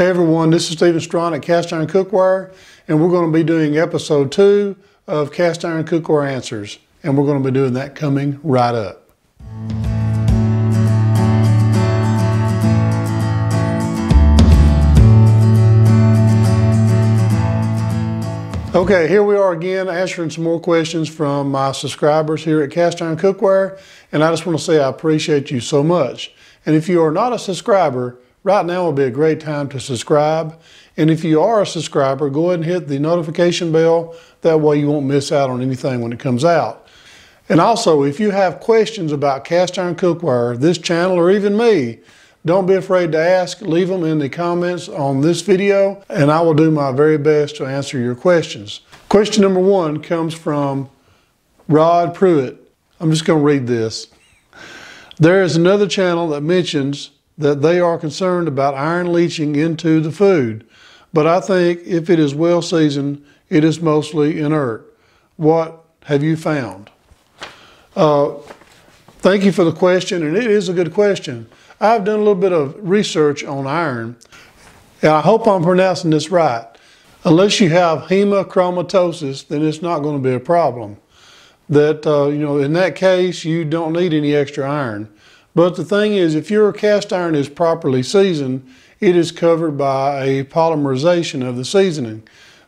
Hey everyone, this is Stephen Strawn at Cast Iron Cookware, and we're going to be doing episode two of Cast Iron Cookware Answers, and we're going to be doing that coming right up. Okay, here we are again answering some more questions from my subscribers here at Cast Iron Cookware, and I just want to say I appreciate you so much. And if you are not a subscriber, right now will be a great time to subscribe. And if you are a subscriber, go ahead and hit the notification bell. That way you won't miss out on anything when it comes out. And also, if you have questions about cast iron cookware, this channel, or even me, don't be afraid to ask. Leave them in the comments on this video, and I will do my very best to answer your questions. Question number one comes from Rod Pruitt. I'm just going to read this. There is another channel that mentions that they are concerned about iron leaching into the food, but I think if it is well seasoned, it is mostly inert. What have you found? Uh, thank you for the question, and it is a good question. I've done a little bit of research on iron, and I hope I'm pronouncing this right. Unless you have hemochromatosis, then it's not going to be a problem. That, uh, you know, in that case, you don't need any extra iron. But the thing is, if your cast iron is properly seasoned, it is covered by a polymerization of the seasoning.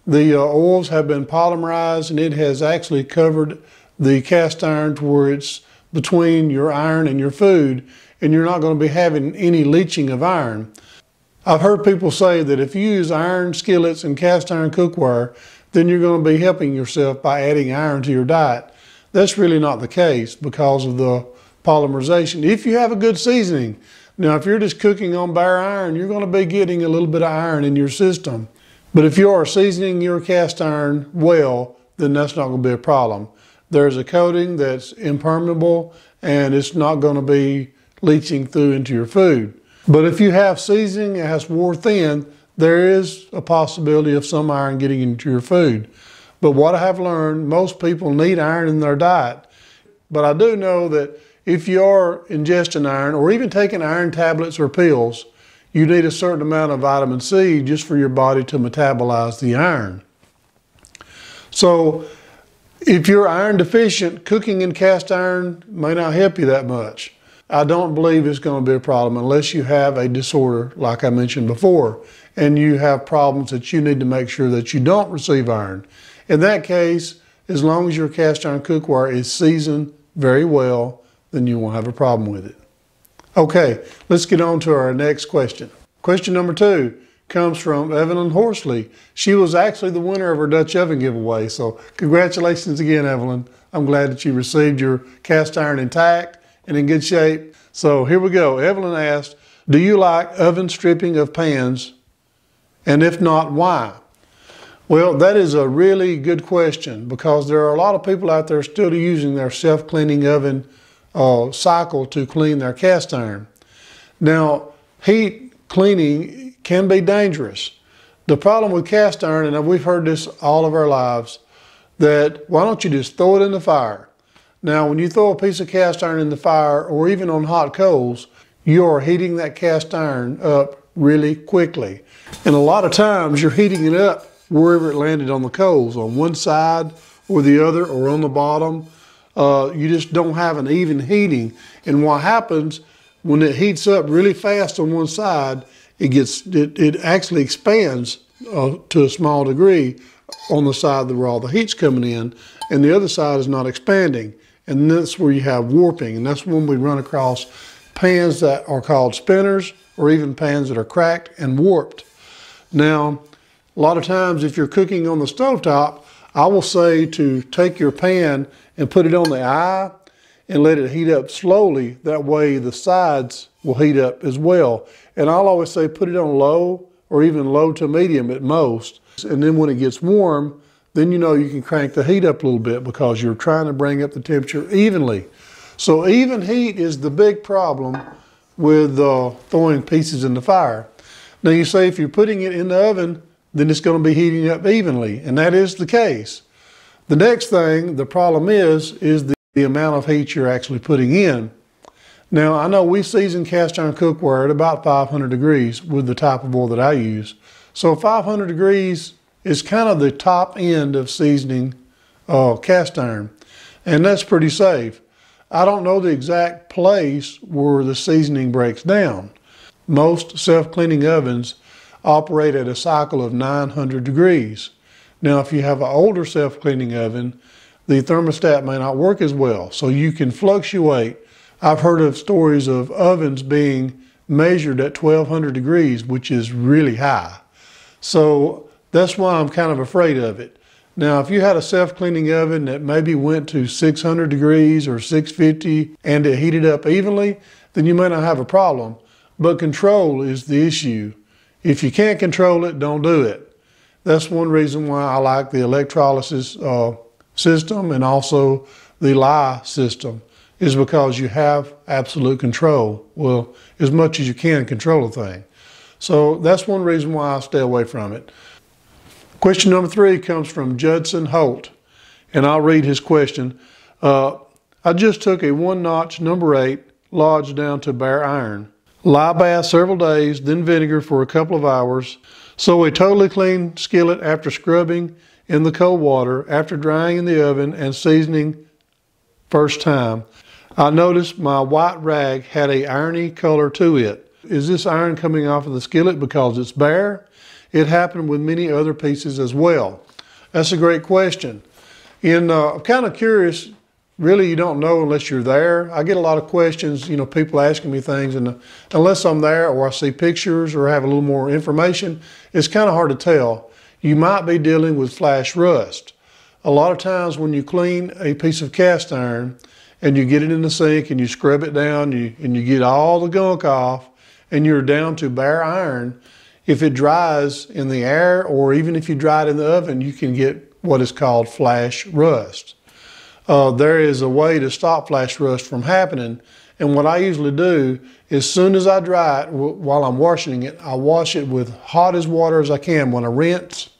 The uh, oils have been polymerized and it has actually covered the cast iron to where it's between your iron and your food and you're not going to be having any leaching of iron. I've heard people say that if you use iron skillets and cast iron cookware, then you're going to be helping yourself by adding iron to your diet. That's really not the case because of the polymerization. If you have a good seasoning, now if you're just cooking on bare iron, you're going to be getting a little bit of iron in your system. But if you are seasoning your cast iron well, then that's not going to be a problem. There's a coating that's impermeable and it's not going to be leaching through into your food. But if you have seasoning that has wore thin, there is a possibility of some iron getting into your food. But what I have learned, most people need iron in their diet. But I do know that if you are ingesting iron or even taking iron tablets or pills, you need a certain amount of vitamin C just for your body to metabolize the iron. So if you're iron deficient, cooking in cast iron may not help you that much. I don't believe it's going to be a problem unless you have a disorder, like I mentioned before, and you have problems that you need to make sure that you don't receive iron. In that case, as long as your cast iron cookware is seasoned very well, then you won't have a problem with it. Okay, let's get on to our next question. Question number two comes from Evelyn Horsley. She was actually the winner of our Dutch oven giveaway, so congratulations again, Evelyn. I'm glad that you received your cast iron intact and in good shape. So here we go. Evelyn asked, do you like oven stripping of pans? And if not, why? Well, that is a really good question because there are a lot of people out there still using their self-cleaning oven uh, cycle to clean their cast iron. Now, heat cleaning can be dangerous. The problem with cast iron, and we've heard this all of our lives, that why don't you just throw it in the fire? Now, when you throw a piece of cast iron in the fire or even on hot coals, you are heating that cast iron up really quickly. And a lot of times you're heating it up wherever it landed on the coals, on one side or the other or on the bottom. Uh, you just don't have an even heating. And what happens when it heats up really fast on one side, it gets it, it actually expands uh, to a small degree on the side where all the heat's coming in, and the other side is not expanding and that's where you have warping. And that's when we run across pans that are called spinners or even pans that are cracked and warped. Now, a lot of times if you're cooking on the stovetop, I will say to take your pan and put it on the eye and let it heat up slowly. That way the sides will heat up as well. And I'll always say put it on low or even low to medium at most. And then when it gets warm, then you know you can crank the heat up a little bit because you're trying to bring up the temperature evenly. So even heat is the big problem with uh, throwing pieces in the fire. Now you say if you're putting it in the oven, then it's going to be heating up evenly, and that is the case. The next thing, the problem is, is the, the amount of heat you're actually putting in. Now, I know we season cast iron cookware at about 500 degrees with the type of oil that I use. So 500 degrees is kind of the top end of seasoning uh, cast iron, and that's pretty safe. I don't know the exact place where the seasoning breaks down. Most self-cleaning ovens operate at a cycle of 900 degrees. Now, if you have an older self-cleaning oven, the thermostat may not work as well, so you can fluctuate I've heard of stories of ovens being measured at 1200 degrees, which is really high. So that's why I'm kind of afraid of it. Now, if you had a self-cleaning oven that maybe went to 600 degrees or 650 and it heated up evenly, then you may not have a problem. But control is the issue. If you can't control it, don't do it. That's one reason why I like the electrolysis uh, system and also the lye system is because you have absolute control. Well, as much as you can control a thing. So that's one reason why I stay away from it. Question number three comes from Judson Holt, and I'll read his question. Uh, I just took a one notch number eight Lodge down to bare iron. Lye bath several days, then vinegar for a couple of hours. So a totally clean skillet after scrubbing in the cold water, after drying in the oven and seasoning first time. I noticed my white rag had a irony color to it. Is this iron coming off of the skillet because it's bare? It happened with many other pieces as well. That's a great question. And uh, I'm kind of curious, really you don't know unless you're there. I get a lot of questions, you know, people asking me things and uh, unless I'm there or I see pictures or have a little more information, it's kind of hard to tell. You might be dealing with flash rust. A lot of times when you clean a piece of cast iron, and you get it in the sink and you scrub it down you, and you get all the gunk off and you're down to bare iron, if it dries in the air or even if you dry it in the oven, you can get what is called flash rust. Uh, there is a way to stop flash rust from happening. And what I usually do, as soon as I dry it while I'm washing it, I wash it with hot as water as I can when I rinse.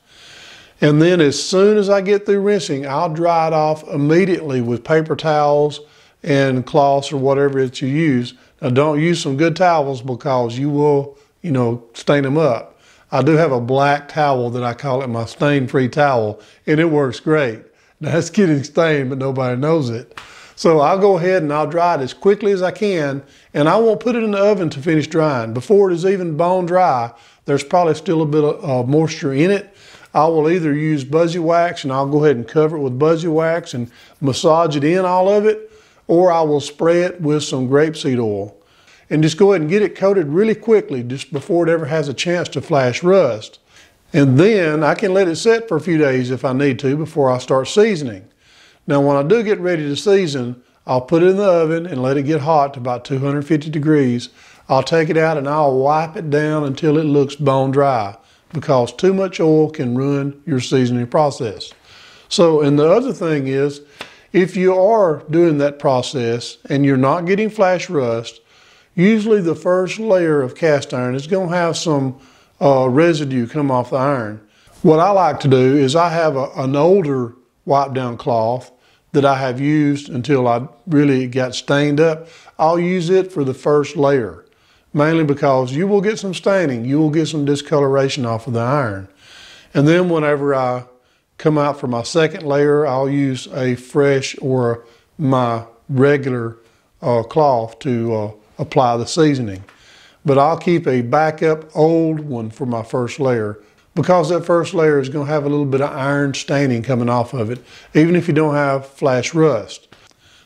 And then as soon as I get through rinsing, I'll dry it off immediately with paper towels and cloths or whatever that you use. Now don't use some good towels because you will, you know, stain them up. I do have a black towel that I call it my stain-free towel and it works great. It's getting stained, but nobody knows it. So I'll go ahead and I'll dry it as quickly as I can and I won't put it in the oven to finish drying. Before it is even bone dry, there's probably still a bit of uh, moisture in it. I will either use Buzzy Wax and I'll go ahead and cover it with Buzzy Wax and massage it in all of it, or I will spray it with some grapeseed oil. And just go ahead and get it coated really quickly just before it ever has a chance to flash rust. And then I can let it set for a few days if I need to before I start seasoning. Now when I do get ready to season, I'll put it in the oven and let it get hot to about 250 degrees. I'll take it out and I'll wipe it down until it looks bone dry because too much oil can ruin your seasoning process. So, and the other thing is, if you are doing that process and you're not getting flash rust, usually the first layer of cast iron is going to have some uh, residue come off the iron. What I like to do is I have a, an older wipe down cloth that I have used until I really got stained up. I'll use it for the first layer, mainly because you will get some staining, you will get some discoloration off of the iron. And then whenever I come out for my second layer, I'll use a fresh or my regular uh, cloth to uh, apply the seasoning. But I'll keep a backup old one for my first layer because that first layer is going to have a little bit of iron staining coming off of it, even if you don't have flash rust.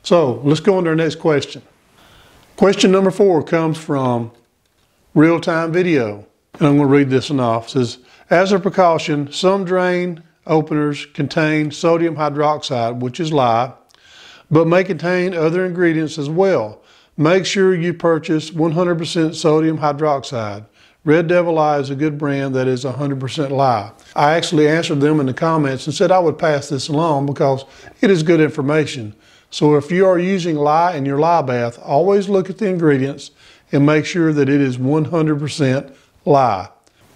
So let's go on to our next question. Question number four comes from Real Time Video. And I'm going to read this one off. It says, as a precaution, some drain openers contain sodium hydroxide, which is lye, but may contain other ingredients as well. Make sure you purchase 100% sodium hydroxide. Red Devil Lye is a good brand that is 100% lye. I actually answered them in the comments and said I would pass this along because it is good information. So if you are using lye in your lye bath, always look at the ingredients and make sure that it is 100% lye.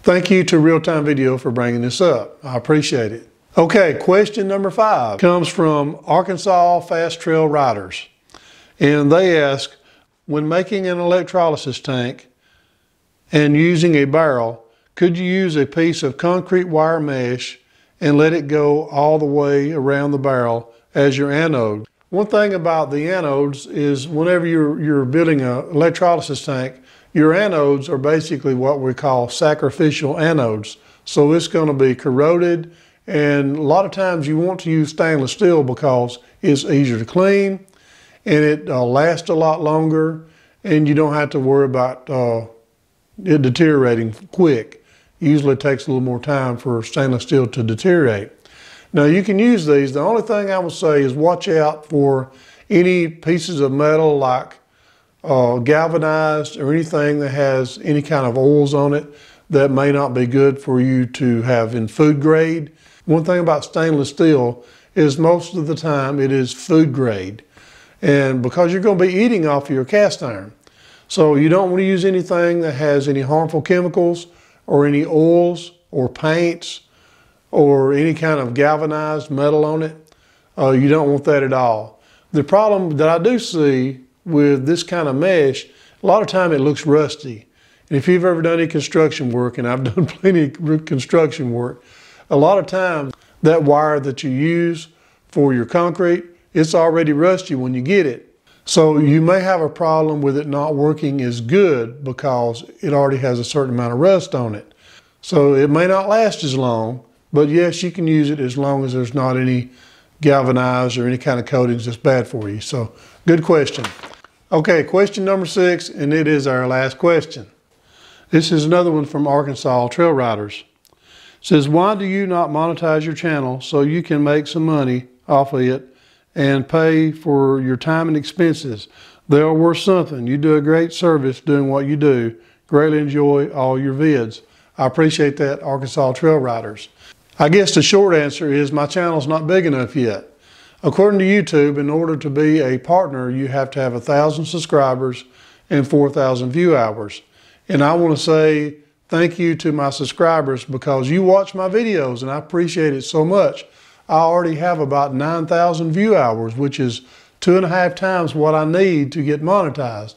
Thank you to Real Time Video for bringing this up. I appreciate it. Okay, question number five comes from Arkansas Fast Trail Riders. And they ask, when making an electrolysis tank and using a barrel, could you use a piece of concrete wire mesh and let it go all the way around the barrel as your anode? One thing about the anodes is whenever you're, you're building an electrolysis tank, your anodes are basically what we call sacrificial anodes. So it's going to be corroded and a lot of times you want to use stainless steel because it's easier to clean and it uh, lasts a lot longer and you don't have to worry about uh, it deteriorating quick. Usually it takes a little more time for stainless steel to deteriorate. Now you can use these. The only thing I would say is watch out for any pieces of metal like uh, galvanized or anything that has any kind of oils on it that may not be good for you to have in food grade. One thing about stainless steel is most of the time it is food grade. And because you're going to be eating off of your cast iron. So you don't want to use anything that has any harmful chemicals or any oils or paints or any kind of galvanized metal on it. Uh, you don't want that at all. The problem that I do see with this kind of mesh, a lot of time it looks rusty. And if you've ever done any construction work, and I've done plenty of construction work, a lot of times that wire that you use for your concrete, it's already rusty when you get it. So you may have a problem with it not working as good because it already has a certain amount of rust on it. So it may not last as long, but yes, you can use it as long as there's not any galvanized or any kind of coatings that's bad for you. So good question. Okay, question number six, and it is our last question. This is another one from Arkansas Trail Riders. It says, why do you not monetize your channel so you can make some money off of it and pay for your time and expenses. They are worth something. You do a great service doing what you do. Greatly enjoy all your vids. I appreciate that, Arkansas Trail Riders. I guess the short answer is my channel's not big enough yet. According to YouTube, in order to be a partner, you have to have a thousand subscribers and 4,000 view hours. And I want to say thank you to my subscribers because you watch my videos and I appreciate it so much. I already have about 9,000 view hours, which is two and a half times what I need to get monetized.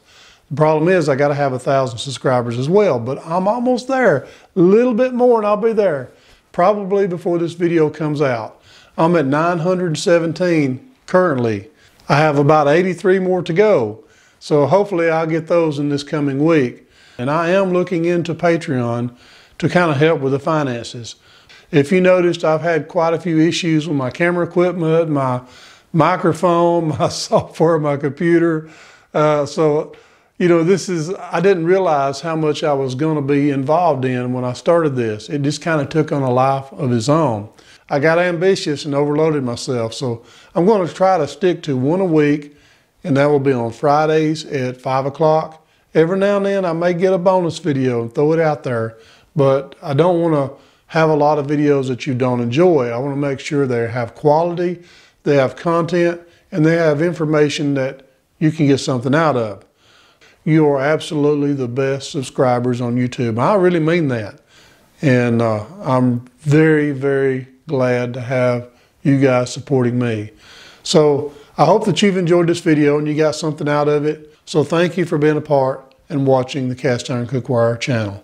The problem is I got to have a thousand subscribers as well, but I'm almost there. A little bit more and I'll be there. Probably before this video comes out. I'm at 917 currently. I have about 83 more to go. So hopefully I'll get those in this coming week. And I am looking into Patreon to kind of help with the finances. If you noticed, I've had quite a few issues with my camera equipment, my microphone, my software, my computer. Uh, so, you know, this is, I didn't realize how much I was going to be involved in when I started this. It just kind of took on a life of its own. I got ambitious and overloaded myself. So I'm going to try to stick to one a week, and that will be on Fridays at 5 o'clock. Every now and then I may get a bonus video and throw it out there, but I don't want to have a lot of videos that you don't enjoy. I want to make sure they have quality, they have content, and they have information that you can get something out of. You are absolutely the best subscribers on YouTube. I really mean that. And uh, I'm very, very glad to have you guys supporting me. So I hope that you've enjoyed this video and you got something out of it. So thank you for being a part and watching the Cast Iron Cookware channel.